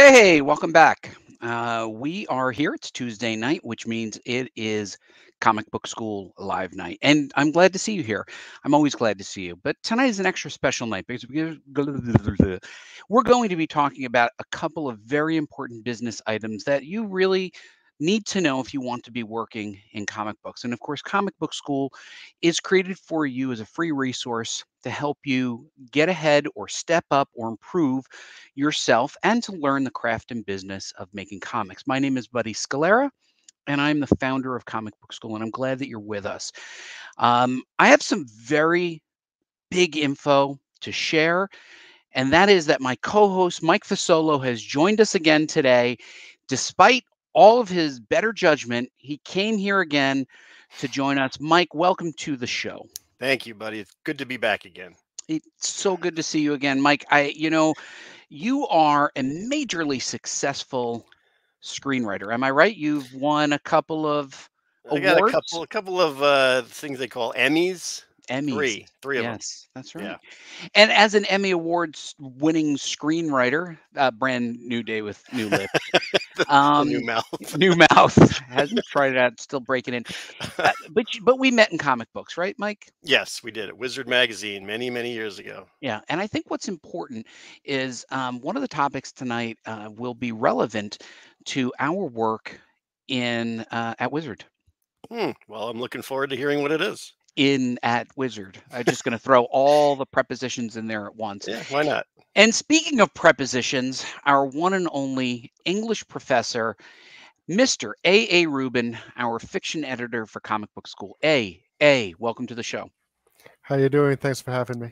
Hey, welcome back. Uh, we are here. It's Tuesday night, which means it is Comic Book School live night. And I'm glad to see you here. I'm always glad to see you. But tonight is an extra special night because we're going to be talking about a couple of very important business items that you really need to know if you want to be working in comic books. And of course, Comic Book School is created for you as a free resource to help you get ahead or step up or improve yourself and to learn the craft and business of making comics. My name is Buddy Scalera. And I'm the founder of Comic Book School, and I'm glad that you're with us. Um, I have some very big info to share, and that is that my co host, Mike Fasolo, has joined us again today. Despite all of his better judgment, he came here again to join us. Mike, welcome to the show. Thank you, buddy. It's good to be back again. It's so good to see you again, Mike. I, you know, you are a majorly successful screenwriter. Am I right? You've won a couple of I got a couple, a couple of uh, things they call Emmys. Emmys. Three, three of them. That's right. Yeah. And as an Emmy Awards winning screenwriter, uh, brand new day with new lips. um, new mouth. new mouth. Hasn't tried it out. Still breaking in. Uh, but but we met in comic books, right, Mike? Yes, we did at Wizard Magazine many many years ago. Yeah, and I think what's important is um, one of the topics tonight uh, will be relevant to our work in uh, at Wizard. Hmm. Well, I'm looking forward to hearing what it is in at Wizard. I'm just going to throw all the prepositions in there at once. Yeah, why not? And speaking of prepositions, our one and only English professor, Mr. A. A. Rubin, our fiction editor for Comic Book School. A. A. Welcome to the show. How you doing? Thanks for having me.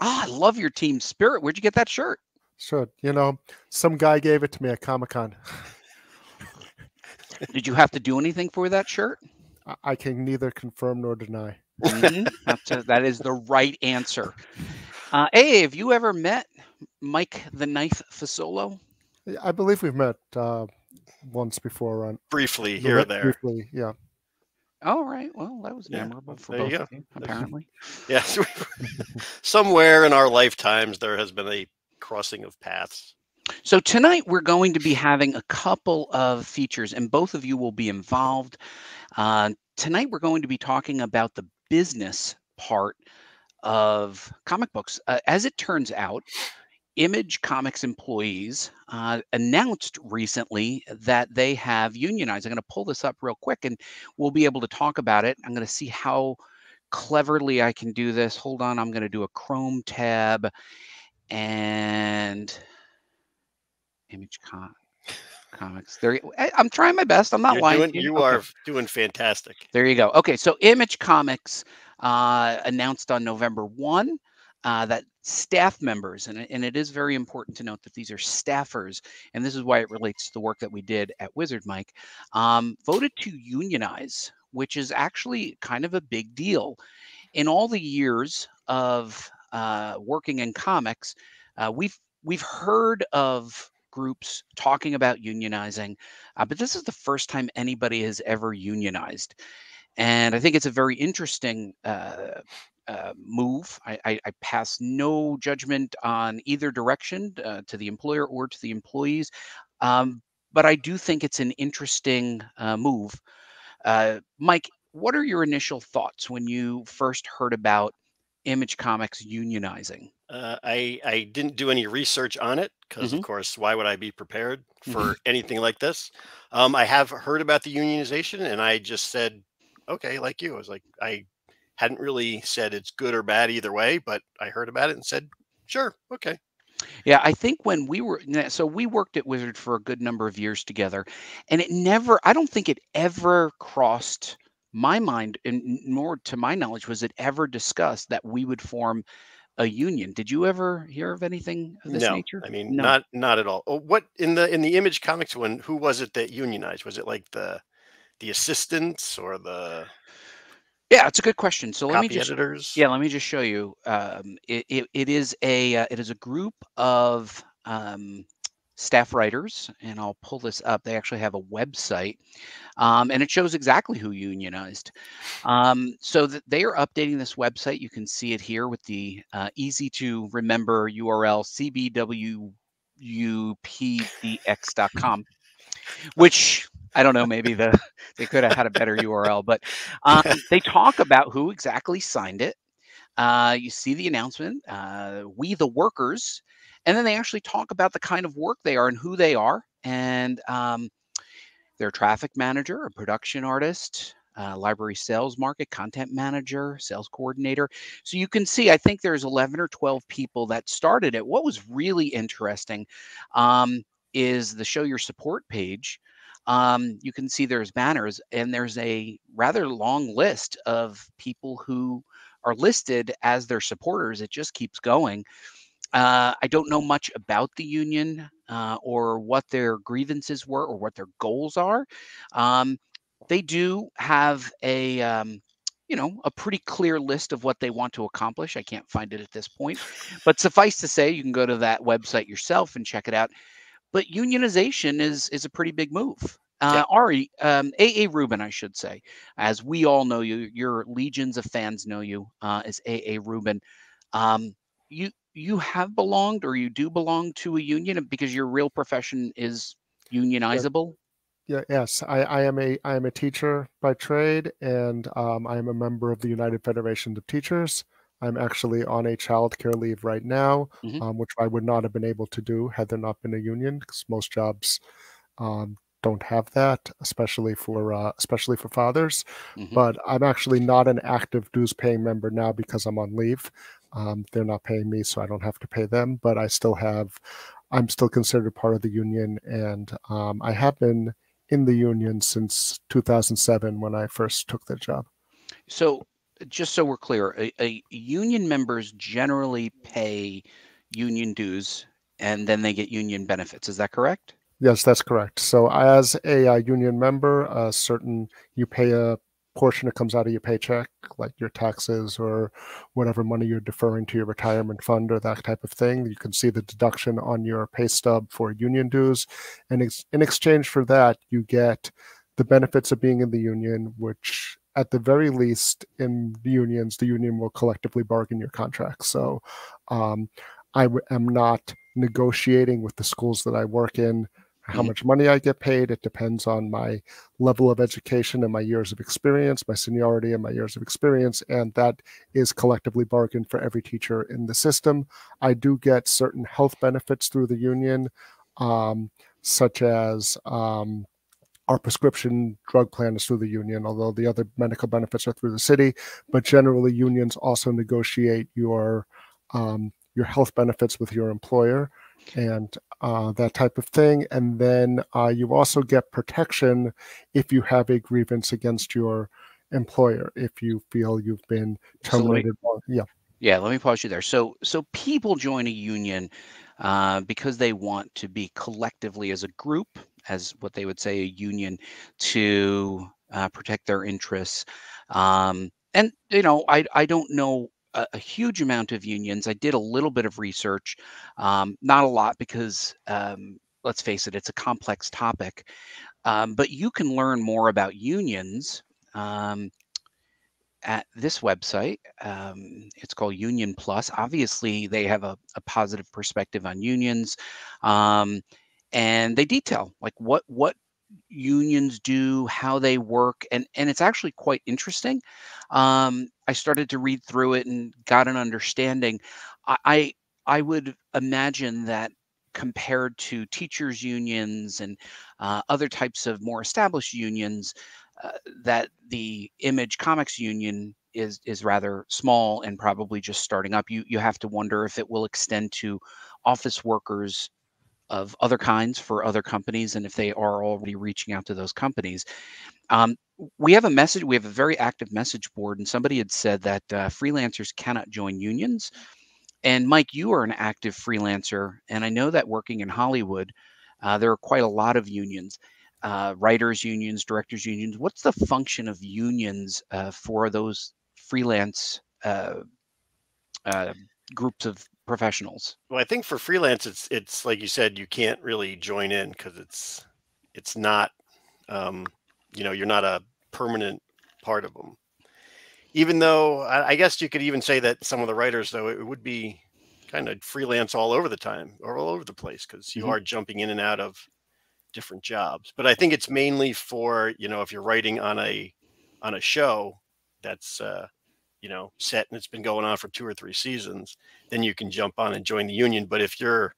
Ah, I love your team spirit. Where'd you get that shirt? Sure. You know, some guy gave it to me at Comic Con. Did you have to do anything for that shirt? I can neither confirm nor deny. Mm-hmm. That's a, that is the right answer. Uh, hey, have you ever met Mike the Knife Fasolo? I believe we've met uh, once before on briefly here or there. Briefly, yeah. All right. Well, that was memorable yeah, for both of you, apparently. Yes. Somewhere in our lifetimes, there has been a crossing of paths. So tonight we're going to be having a couple of features, and both of you will be involved. Uh, tonight we're going to be talking about the business part of comic books. Uh, as it turns out, Image Comics employees uh, announced recently that they have unionized. I'm going to pull this up real quick and we'll be able to talk about it. I'm going to see how cleverly I can do this. Hold on, I'm going to do a Chrome tab and Image Com Comics. There, I, am trying my best. I'm not You're lying. Doing, you, you okay. are doing fantastic. There you go. Okay, so Image Comics uh, announced on November one uh, that staff members, and, and it is very important to note that these are staffers, and this is why it relates to the work that we did at Wizard Mike, um, voted to unionize, which is actually kind of a big deal. In all the years of uh, working in comics, uh, we've we've heard of groups talking about unionizing, uh, but this is the first time anybody has ever unionized. And I think it's a very interesting uh, uh, move. I, I, I, pass no judgment on either direction uh, to the employer or to the employees, um, but I do think it's an interesting uh, move. Uh, Mike, what are your initial thoughts when you first heard about Image Comics unionizing? Uh, I I didn't do any research on it because, mm-hmm. of course, why would I be prepared for mm-hmm. anything like this? Um, I have heard about the unionization, and I just said, okay, like you. I was like, I hadn't really said it's good or bad either way, but I heard about it and said, sure, okay. Yeah, I think when we were so we worked at Wizard for a good number of years together, and it never, I don't think it ever crossed my mind, and nor to my knowledge was it ever discussed that we would form a union. Did you ever hear of anything of this no, nature? I mean, no. not not at all. Oh, what in the in the Image Comics one? Who was it that unionized? Was it like the the assistants or the yeah, it's a good question. So let me just editors. yeah, let me just show you. Um, it, it, it is a uh, it is a group of um, staff writers, and I'll pull this up. They actually have a website, um, and it shows exactly who unionized. Um, so that they are updating this website. You can see it here with the uh, easy to remember URL updx.com, which I don't know, maybe the they could have had a better URL, but um, they talk about who exactly signed it. Uh, you see the announcement, uh, we the workers, and then they actually talk about the kind of work they are and who they are, and um, their traffic manager, a production artist, uh, library sales market, content manager, sales coordinator. So you can see, I think there's 11 or 12 people that started it. What was really interesting um, is the show your support page. Um, you can see there's banners and there's a rather long list of people who are listed as their supporters. It just keeps going. Uh, I don't know much about the union uh, or what their grievances were or what their goals are. Um, they do have a um, you know a pretty clear list of what they want to accomplish. I can't find it at this point, but suffice to say, you can go to that website yourself and check it out. But unionization is is a pretty big move. Uh, yeah. Ari, um, AA Rubin, I should say, as we all know you, your legions of fans know you uh, as AA Rubin. Um, you you have belonged or you do belong to a union because your real profession is unionizable. Yeah, yes, I, I am a I am a teacher by trade, and um, I am a member of the United Federation of Teachers. I'm actually on a child care leave right now, mm-hmm. um, which I would not have been able to do had there not been a union, because most jobs um, don't have that, especially for uh, especially for fathers. Mm-hmm. But I'm actually not an active dues paying member now because I'm on leave. Um, they're not paying me, so I don't have to pay them. But I still have, I'm still considered part of the union, and um, I have been in the union since 2007 when I first took the job. So, just so we're clear, a, a, union members generally pay union dues and then they get union benefits. Is that correct? Yes, that's correct. So, as a, a union member, a certain you pay a portion that comes out of your paycheck, like your taxes or whatever money you're deferring to your retirement fund or that type of thing. You can see the deduction on your pay stub for union dues. And ex- in exchange for that, you get the benefits of being in the union, which at the very least in the unions, the union will collectively bargain your contract. So um, I am not negotiating with the schools that I work in how much money I get paid. It depends on my level of education and my years of experience, my seniority and my years of experience. And that is collectively bargained for every teacher in the system. I do get certain health benefits through the union, um, such as um, our prescription drug plan is through the union, although the other medical benefits are through the city. But generally, unions also negotiate your um, your health benefits with your employer and uh, that type of thing. And then uh, you also get protection if you have a grievance against your employer, if you feel you've been terminated. So me, yeah. Yeah, let me pause you there. So, so people join a union uh, because they want to be collectively as a group, as what they would say a union, to uh, protect their interests. Um, and you know, I I don't know a, a, huge amount of unions. I did a little bit of research, um, not a lot because um, let's face it, it's a complex topic. Um, but you can learn more about unions um, at this website. Um, it's called Union Plus. Obviously, they have a, a positive perspective on unions, um, and they detail like what what unions do, how they work, and and it's actually quite interesting. Um, I started to read through it and got an understanding. I I, would imagine that compared to teachers unions and uh, other types of more established unions, uh, that the Image Comics Union is is rather small and probably just starting up. You you have to wonder if it will extend to office workers of other kinds for other companies and if they are already reaching out to those companies. Um, we have a message, we have a very active message board, and somebody had said that uh, freelancers cannot join unions. And Mike, you are an active freelancer, and I know that working in Hollywood, uh, there are quite a lot of unions. Uh, writers unions, directors unions. What's the function of unions uh, for those freelance uh, uh, groups of professionals? Well, I think for freelance, it's it's like you said, you can't really join in because it's it's not, um, you know, you're not a permanent part of them. Even though I, I guess you could even say that some of the writers, though, it would be kind of freelance all over the time or all over the place because you Mhm. are jumping in and out of different jobs. But I think it's mainly for you know if you're writing on a on a show that's uh, you know set and it's been going on for two or three seasons, then you can jump on and join the union. But if you're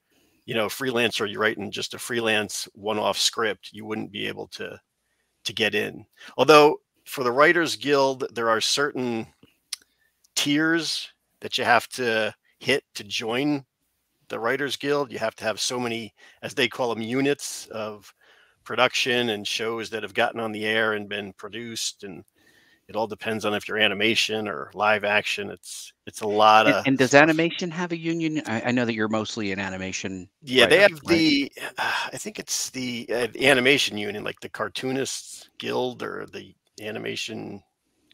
you know a freelancer, you're writing just a freelance one-off script, you wouldn't be able to to get in. Although for the Writers Guild, there are certain tiers that you have to hit to join the Writers Guild. You have to have so many, as they call them, units of production and shows that have gotten on the air and been produced. And it all depends on if you're animation or live action. It's it's a lot of. and does animation have a union? I, I know that you're mostly in animation. Yeah, they have right? the. I think it's the, uh, animation union, like the Cartoonists Guild or the Animation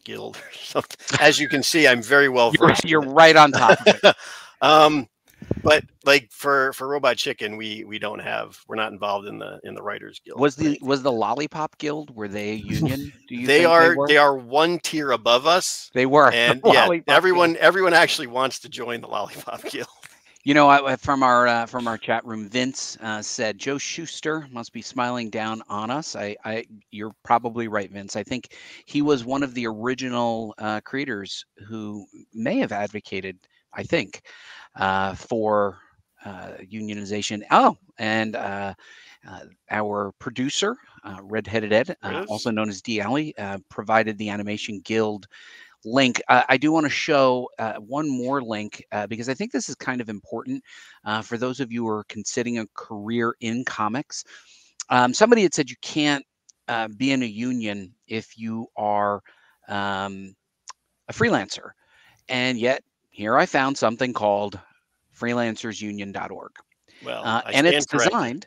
Guild or something. As you can see, I'm very well You're, you're right on top of it. um but like for for robot chicken we we don't have we're not involved in the in the writers guild Was the was the Lollipop Guild? Were they a union? Do you they are were? they, are one tier above us They were. and The yeah Lollipop Guild. everyone everyone actually wants to join the lollipop guild You know, I, from our uh, from our chat room, Vince uh, said Joe Shuster must be smiling down on us. I, I, you're probably right, Vince. I think he was one of the original uh, creators who may have advocated, I think, for uh, unionization. Oh, and uh, uh, our producer, uh, Redheaded Ed, uh, also known as D. Alley, uh, provided the Animation Guild link. Uh, I do want to show uh, one more link uh, because I think this is kind of important uh, for those of you who are considering a career in comics. Um, somebody had said you can't uh, be in a union if you are um, a freelancer. And yet, here I found something called freelancersunion.org. well Uh, and it's corrected. designed.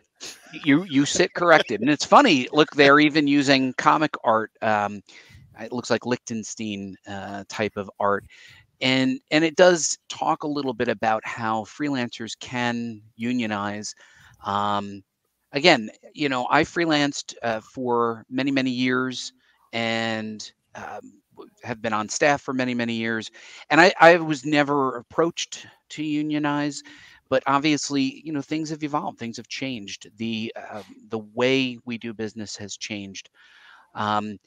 You you sit corrected, and it's funny. Look, they're even using comic art. Um, it looks like Lichtenstein uh, type of art, and and it does talk a little bit about how freelancers can unionize. Um, again, you know, I freelanced uh, for many many years, and um, have been on staff for many many years, and I I was never approached to unionize but obviously you know things have evolved things have changed. The uh, the way we do business has changed. Um,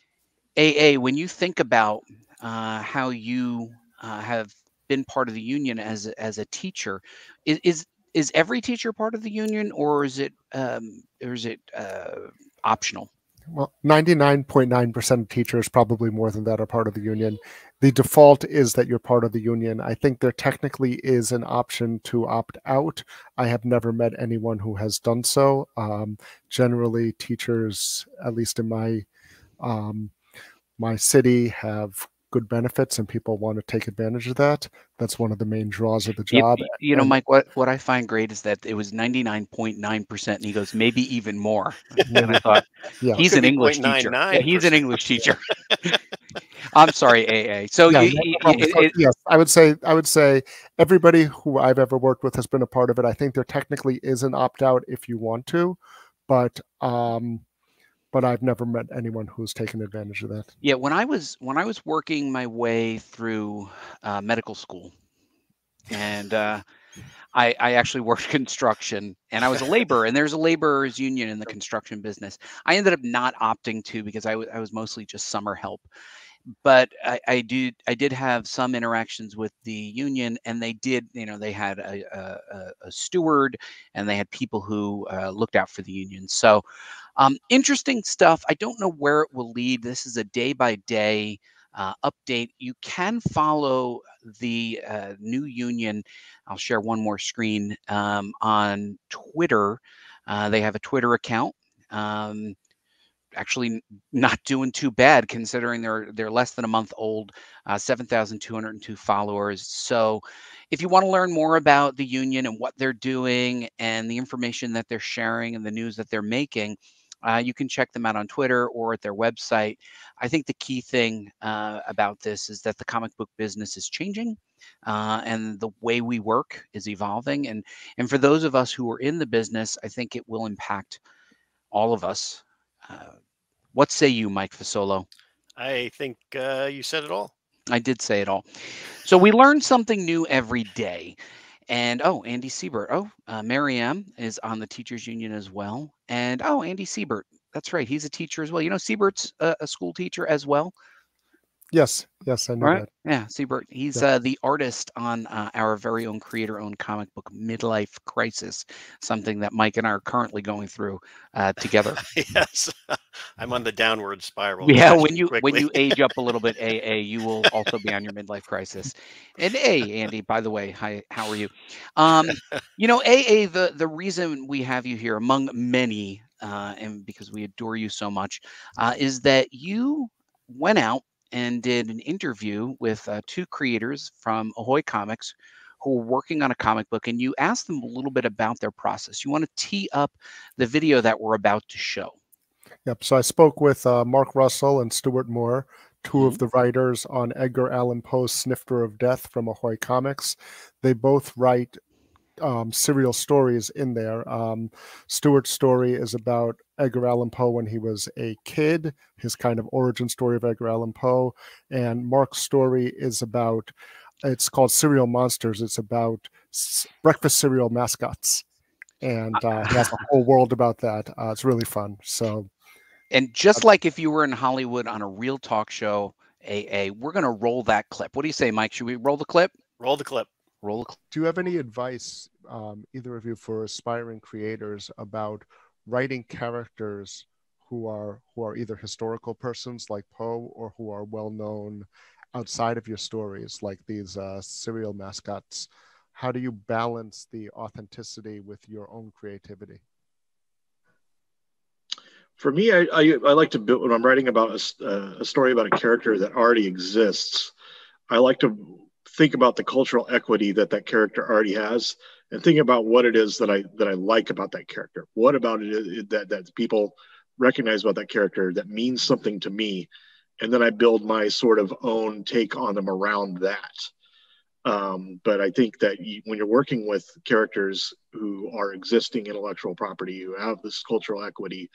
aa when you think about uh, how you uh, have been part of the union as as a teacher is, is is every teacher part of the union or is it um, or is it uh, optional Well, 99.9% of teachers, probably more than that, are part of the union. The default is that you're part of the union. I think there technically is an option to opt out. I have never met anyone who has done so. Um, generally, teachers, at least in my um, my city, have good benefits, and people want to take advantage of that. That's one of the main draws of the job. you, know mike what, what i find great is that it was 99.9% and he goes maybe even more and i thought Yeah. he's Could an be English teacher. Yeah, he's an 0.99%. English teacher. I'm sorry, AA. So Yeah, you, no you- it- So, it- yes, I would say I would say everybody who I've ever worked with has been a part of it. I think there technically is an opt out if you want to, but um, but I've never met anyone who's taken advantage of that. yeah, when I was when I was working my way through uh, medical school, and uh, I, I actually worked construction, and I was a laborer, and there's a laborers union in the construction business. I ended up not opting to because I wa- I was mostly just summer help. But I, I did I did have some interactions with the union, and they did you know they had a, a, a- a steward, and they had people who uh, looked out for the union. So um, interesting stuff. I don't know where it will lead. This is a day by day update. You can follow the uh, new union. I'll share one more screen um, on Twitter. Uh, they have a Twitter account. Um, actually, not doing too bad considering they're they're less than a month old. Uh, Seven thousand two hundred and two followers. So, if you want to learn more about the union and what they're doing and the information that they're sharing and the news that they're making, uh, you can check them out on Twitter or at their website. I think the key thing uh, about this is that the comic book business is changing, uh, and the way we work is evolving. And and for those of us who are in the business, I think it will impact all of us. Uh, what say you, Mike Fasolo? i think uh, you said it all I did say it all. So we learn something new every day. And oh, Andy Siebert. Oh, uh, Mary M is on the teachers union as well. And oh, Andy Siebert. That's right. He's a teacher as well. You know, Siebert's a, a school teacher as well. Yes, yes, I know Right? that. Yeah, Siebert. He's Yeah. uh, the artist on uh, our very own creator-owned comic book, Midlife Crisis, something that Mike and I are currently going through uh, together. yes, I'm on the downward spiral. Yeah, when you when you age up a little bit, AA, you will also be on your midlife crisis. And A, Andy, by the way, hi, how are you? Um, you know, AA, the the reason we have you here, among many, uh, and because we adore you so much, uh, is that you went out and did an interview with uh, two creators from Ahoy Comics who were working on a comic book, and you asked them a little bit about their process. You want to tee up the video that we're about to show. Yep. So I spoke with uh, Mark Russell and Stuart Moore, 2 of the writers on Edgar Allan Poe's Snifter of Death from Ahoy Comics. They both write um, serial stories in there. Um, Stuart's story is about Edgar Allan Poe when he was a kid, his kind of origin story of Edgar Allan Poe. And Mark's story is about, it's called Serial Monsters. It's about s- breakfast cereal mascots. And uh, he has a whole world about that. Uh, it's really fun. So, And just like if you were in Hollywood on a real talk show, AA, we're going to roll that clip. What do you say, Mike? Should we roll the clip? Roll the clip. Roll the clip. do you have any advice, um, either of you, for aspiring creators about writing characters who are who are either historical persons like Poe or who are well known outside of your stories, like these uh, serial mascots? How do you balance the authenticity with your own creativity? For me, I, I, I like to build when I'm writing about a uh, a story about a character that already exists. I like to think about the cultural equity that that character already has, and think about what it is that I that I like about that character. What about it that that people recognize about that character that means something to me, and then I build my sort of own take on them around that. Um, but I think that you, when you're working with characters who are existing intellectual property, who have this cultural equity,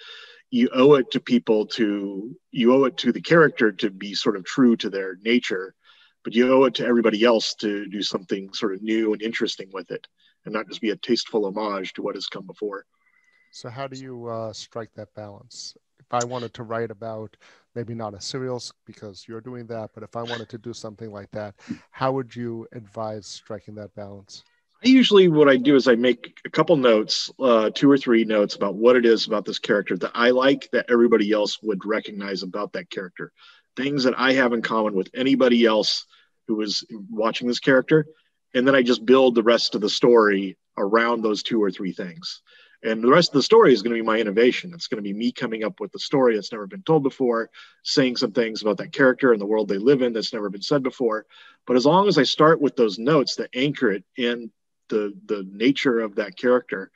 you owe it to people to you owe it to the character to be sort of true to their nature but you owe it to everybody else to do something sort of new and interesting with it and not just be a tasteful homage to what has come before So, how do you uh, strike that balance? If I wanted to write about maybe not a serials because you're doing that, but if I wanted to do something like that, how would you advise striking that balance? I usually what I do is I make a couple notes, uh, two or three notes about what it is about this character that I like that everybody else would recognize about that character. Things that I have in common with anybody else who is watching this character. And then I just build the rest of the story around those two or three things. And the rest of the story is going to be my innovation. It's going to be me coming up with the story that's never been told before, saying some things about that character and the world they live in that's never been said before. But as long as I start with those notes that anchor it in the the nature of that character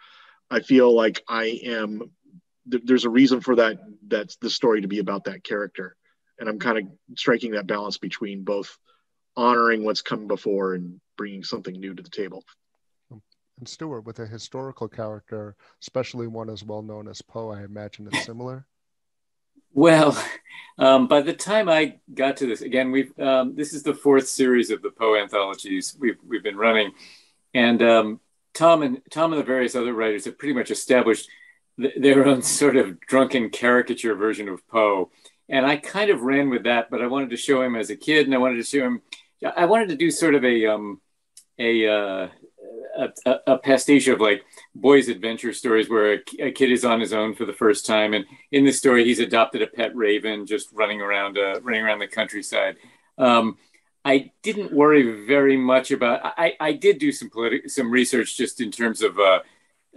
i feel like i am th- there's a reason for that that's the story to be about that character and i'm kind of striking that balance between both honoring what's come before and bringing something new to the table And Stuart, with a historical character, especially one as well known as Poe, I imagine it's similar. Well, um, by the time I got to this, again, we've um, this is the fourth series of the Poe anthologies we've we've been running, and um, Tom and Tom and the various other writers have pretty much established th- their own sort of drunken caricature version of Poe, and I kind of ran with that, but I wanted to show him as a kid, and I wanted to show him, I wanted to do sort of a um, a, uh, a, a a pastiche of like boys' adventure stories where a, a kid is on his own for the first time, and in this story, he's adopted a pet raven, just running around, uh, running around the countryside. Um, I didn't worry very much about. I, I did do some politi- some research just in terms of uh,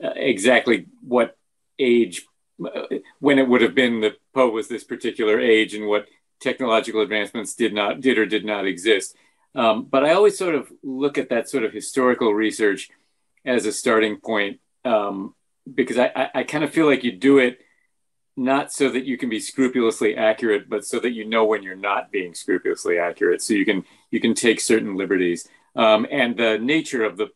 uh, exactly what age, uh, when it would have been that Poe was this particular age, and what technological advancements did not did or did not exist. Um, but I always sort of look at that sort of historical research as a starting point um, because I, I, I kind of feel like you do it not so that you can be scrupulously accurate, but so that you know when you're not being scrupulously accurate, so you can you can take certain liberties. Um, and the nature of the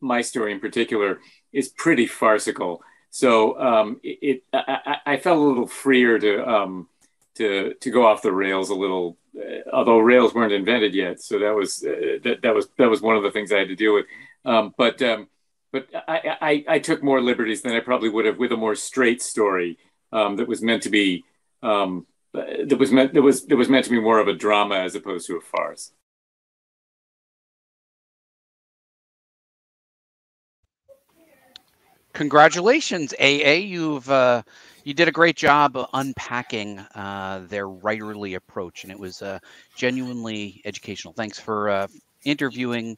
my story in particular is pretty farcical. So um, it, it I, I, felt a little freer to um, to to go off the rails a little, uh, although rails weren't invented yet. So that was uh, that that was that was one of the things I had to deal with. Um, but um, but I, I, I took more liberties than I probably would have with a more straight story um, that was meant to be um, that was meant that was that was meant to be more of a drama as opposed to a farce. Congratulations, AA. You've uh, you did a great job unpacking uh, their writerly approach, and it was uh, genuinely educational. Thanks for uh, interviewing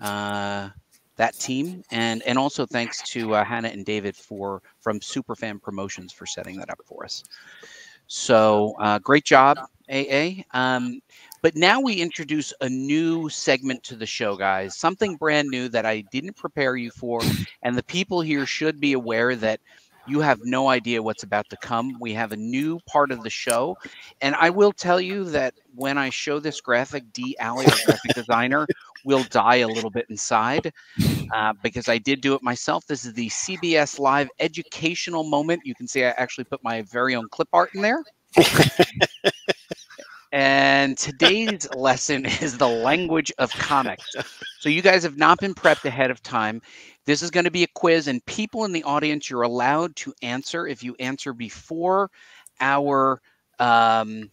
uh, that team, and and also thanks to uh, Hanna and David for from Superfan Promotions for setting that up for us. So great job, AA. Um, but now we introduce a new segment to the show, guys. Something brand new that I didn't prepare you for. And the people here should be aware that you have no idea what's about to come. We have a new part of the show. And I will tell you that when I show this graphic, D. Alley, our graphic designer, will die a little bit inside uh, because I did do it myself. This is the CBS Live educational moment. You can see I actually put my very own clip art in there. And today's lesson is the language of comics. So you guys have not been prepped ahead of time. This is going to be a quiz, and people in the audience, you're allowed to answer. If you answer before our um,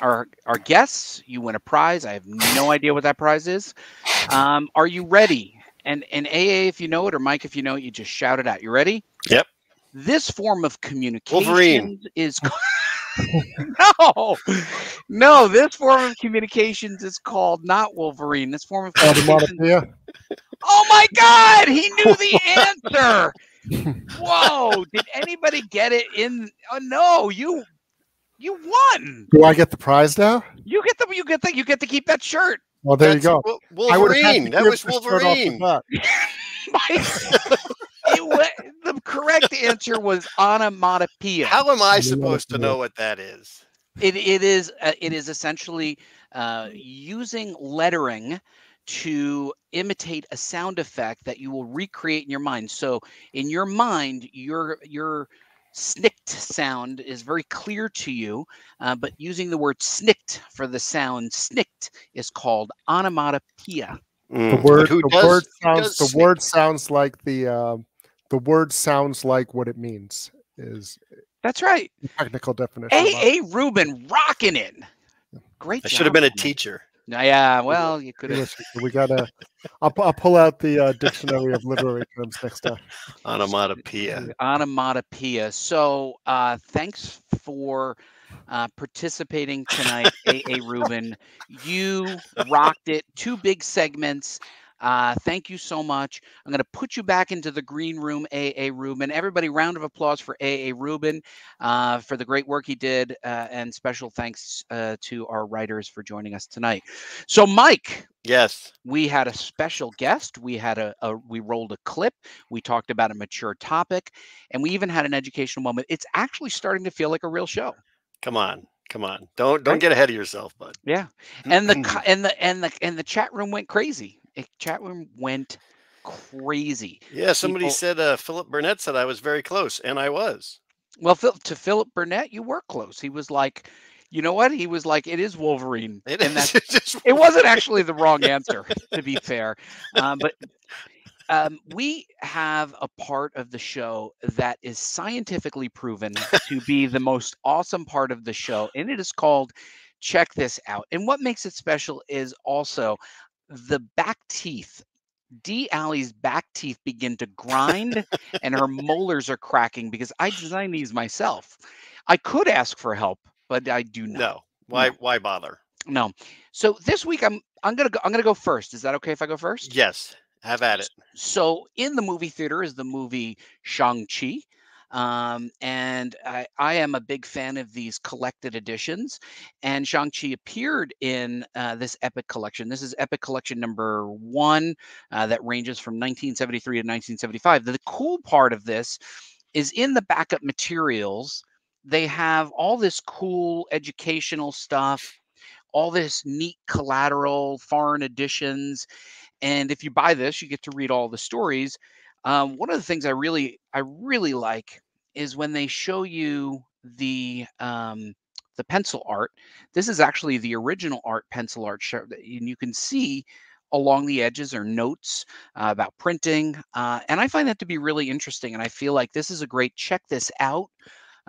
our our guests, you win a prize. I have no idea what that prize is. Um, are you ready? And and AA, if you know it, or Mike, if you know it, you just shout it out. You ready? Yep. This form of communication Wolverine. is. no, no. This form of communications is called not Wolverine. This form of communication. Oh my God! He knew the answer. Whoa! Did anybody get it in? Oh no! You, you won. Do I get the prize now? You get the. You get the. You get to keep that shirt. Well, there That's you go. Wolverine. That was Wolverine. It, the correct answer was onomatopoeia. How am I supposed to know what that is? It it is uh, it is essentially uh, using lettering to imitate a sound effect that you will recreate in your mind. So in your mind, your your snicked sound is very clear to you, uh, but using the word snicked for the sound snicked is called onomatopoeia. Mm. The word, the does, word sounds the word sounds like the uh, the word sounds like what it means is that's right. technical definition a a rubin rocking it. Great i should have been a teacher. Yeah well you could have we gotta I'll, I'll pull out the uh, dictionary of literary terms next time. Onomatopoeia. Onomatopoeia. So uh thanks for uh, participating tonight, AA Rubin. You rocked it. Two big segments. Uh, thank you so much. I'm going to put you back into the green room, AA Rubin. Everybody, round of applause for AA Rubin uh, for the great work he did, uh, and special thanks uh, to our writers for joining us tonight. So, Mike. Yes. We had a special guest. We had a, a we rolled a clip. We talked about a mature topic, and we even had an educational moment. It's actually starting to feel like a real show. Come on come on don't don't get ahead of yourself bud yeah and the and the and the and the chat room went crazy chat room went crazy. Yeah, somebody People, said uh, Philip Burnett said I was very close, and I was. Well, to Philip Burnett, you were close. He was like, you know what? He was like, it is Wolverine. It and is. That, it wasn't actually the wrong answer, to be fair. Um, but um, we have a part of the show that is scientifically proven to be the most awesome part of the show, and it is called Check This Out. And what makes it special is also the back teeth D. Alley's back teeth begin to grind and her molars are cracking because I designed these myself. I could ask for help, but I do not. No. Why no. why bother? No. So this week I'm I'm gonna go I'm gonna go first. Is that okay if I go first? Yes. Have at it. So in the movie theater is the movie Shang-Chi. Um, and I, I, am a big fan of these collected editions. And Shang-Chi appeared in uh, this Epic collection. This is Epic collection number one uh, that ranges from 1973 to 1975. The, the cool part of this is in the backup materials, they have all this cool educational stuff, all this neat collateral, foreign editions. And if you buy this, you get to read all the stories. Um, one of the things I really I really like is when they show you the um, the pencil art. This is actually the original art pencil art, show, and you can see along the edges are notes uh, about printing, uh, and I find that to be really interesting. And I feel like this is a great check this out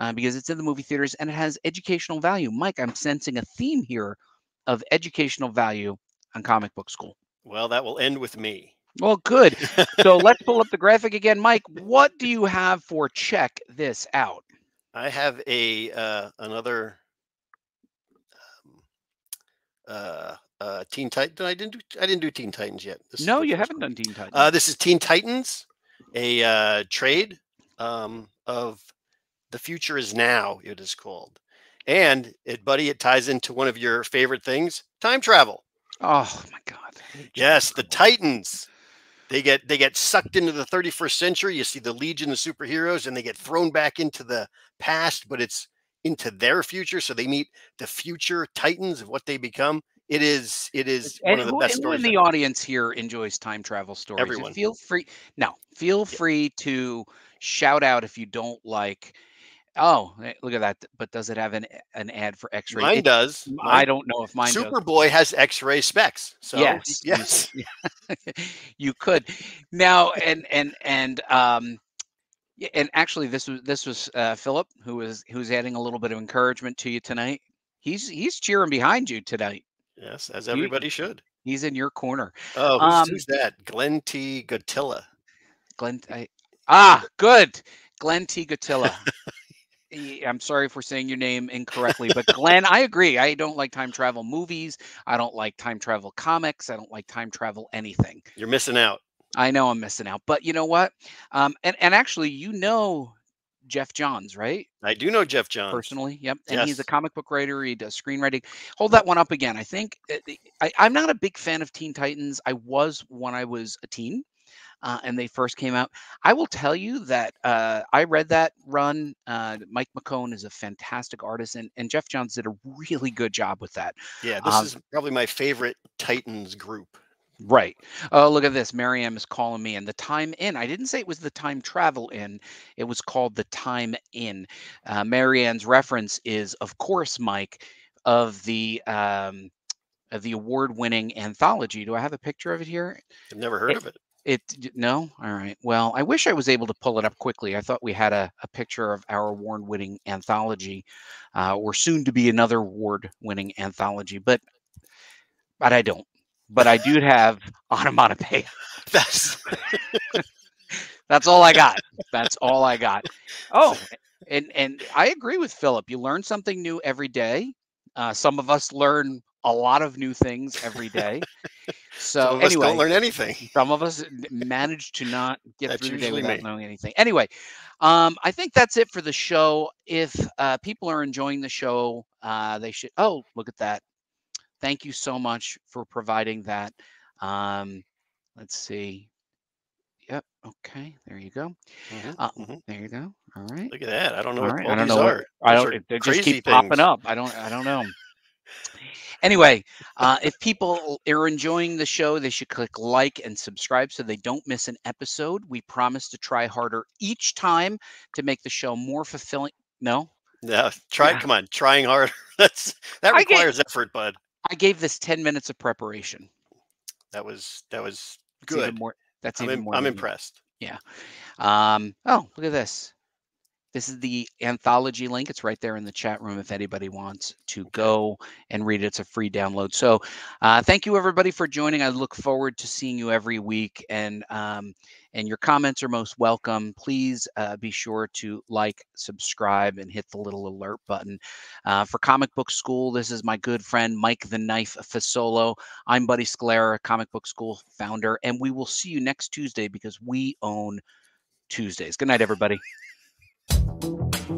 uh, because it's in the movie theaters and it has educational value. Mike, I'm sensing a theme here of educational value on comic book school. Well, that will end with me. Well, good. so let's pull up the graphic again. Mike, what do you have for check this out? I have a uh, another um, uh, uh, Teen Titan. I didn't do I didn't do Teen Titans yet. This no, you haven't one. done Teen Titans. Uh, this is Teen Titans, a uh, trade um, of the future is now. It is called, and it, buddy, it ties into one of your favorite things: time travel. Oh my God! Yes, the Titans. They get they get sucked into the 31st century. You see the Legion of superheroes, and they get thrown back into the past, but it's into their future. So they meet the future Titans of what they become. It is it is and one of the best stories. in the audience here enjoys time travel stories. Everyone, feel free. now. feel free to shout out if you don't like. Oh, eh, look at that! But does it have an an ad for X-ray? Mine it, does. I don't know if mine. Superboy does. has X-ray specs. So yes, yes, you could. Now and and and um, and actually, this was this was uh, Philip who was who's adding a little bit of encouragement to you tonight. He's he's cheering behind you tonight. Yes, as everybody should. He's in your corner. Oh, who's, um, who's that? Glenn T. Gotilla. Glenn. I, ah, good. Glenn T. Gotilla. I'm sorry for saying your name incorrectly, but Glenn, I agree. I don't like time travel movies. I don't like time travel comics. I don't like time travel anything. You're missing out. I know I'm missing out, but you know what? Um, and and actually, you know Geoff Johns, right? I do know Geoff Johns personally. Yep, and yes. he's a comic book writer. He does screenwriting. Hold that one up again. I think eh, eh, I, I'm not a big fan of Teen Titans. I was when I was a teen. Uh, and they first came out. I will tell you that uh, I read that run. Uh, Mike McKone is a fantastic artist, and, and Geoff Johns did a really good job with that. Yeah, this um, is probably my favorite Titans group. Right. Oh, look at this. Mariam is calling me. And the time in, I didn't say it was the time travel in, it was called the time in. Uh, Marianne's reference is, of course, Mike, of the um, of the award-winning anthology. Do I have a picture of it here? I've never heard it, of it. It no, all right. Well, I wish I was able to pull it up quickly. I thought we had a, a picture of our award-winning anthology, uh, or soon to be another award-winning anthology, but but I don't but I do have onomatopoeia. That's that's all I got. That's all I got. Oh, and and I agree with Philip. You learn something new every day. Uh, some of us learn a lot of new things every day. So some of anyway, us don't learn anything. Some of us manage to not get that's through the day without me. knowing anything. Anyway, um, I think that's it for the show. If uh, people are enjoying the show, uh, they should. Oh, look at that! thank you so much for providing that. Um, let's see. Yep. Okay. There you go. Mm-hmm, uh, mm-hmm. There you go. All right. Look at that. I don't know. All what right. I don't know. What, I don't. They just keep things. popping up. I don't. I don't know. anyway, uh, if people are enjoying the show, they should click like and subscribe so they don't miss an episode. We promise to try harder each time to make the show more fulfilling. No. Yeah. Try. Yeah. Come on. Trying hard. That's that requires get, effort, bud. I gave this 10 minutes of preparation. That was that was good. That's even more. That's I'm even more. I'm impressed. Yeah. Um, oh, look at this. This is the anthology link. It's right there in the chat room if anybody wants to go and read it. It's a free download. So uh, thank you everybody for joining. I look forward to seeing you every week and um, and your comments are most welcome. Please uh, be sure to like, subscribe, and hit the little alert button. Uh, for Comic Book School, this is my good friend Mike the Knife Fasolo. I'm Buddy Scalera, Comic Book School founder, and we will see you next Tuesday because we own Tuesdays. Good night, everybody. Thank you.